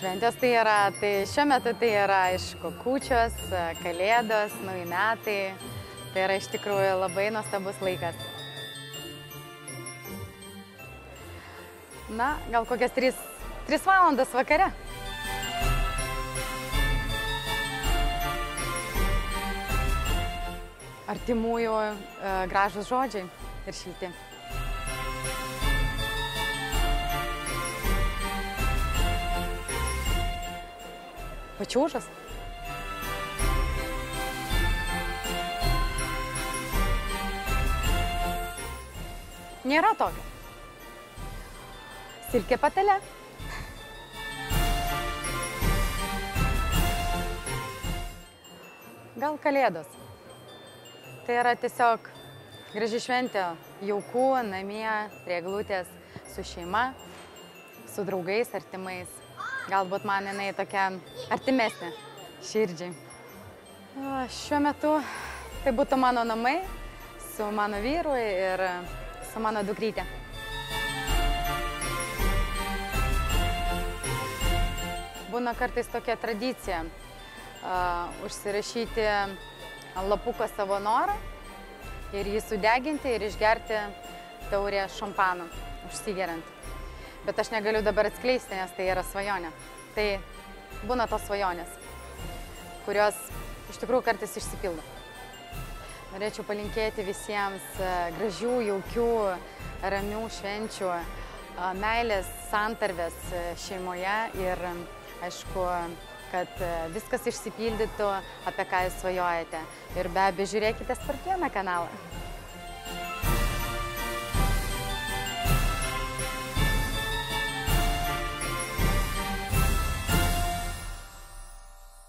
šventės tai yra, tai šiuo metu tai yra, aišku, kūčios, kalėdos, nauji metai. Tai yra iš tikrųjų labai nuostabus laikas. Na, gal kokias 3, 3 valandas vakare. Artimųjų e, gražus žodžiai ir šilti. Pačiūžas. Nėra tokio. Silkė patelė. Gal kalėdos. Tai yra tiesiog graži šventė, jaukų, namie, prie glūtės, su šeima, su draugais, artimais. Galbūt man jinai tokia artimesnė širdžiai. O, šiuo metu tai būtų mano namai su mano vyru ir su mano dukrytė. Būna kartais tokia tradicija uh, užsirašyti ant lapuko savo norą ir jį sudeginti ir išgerti taurę šampano, užsigeriant. Bet aš negaliu dabar atskleisti, nes tai yra svajonė. Tai būna tos svajonės, kurios iš tikrųjų kartais išsipildo. Norėčiau palinkėti visiems gražių, jaukių, ramių švenčių, meilės, santarvės šeimoje ir aišku, kad viskas išsipildytų, apie ką jūs svajojate. Ir be abejo, žiūrėkite Spartieną kanalą.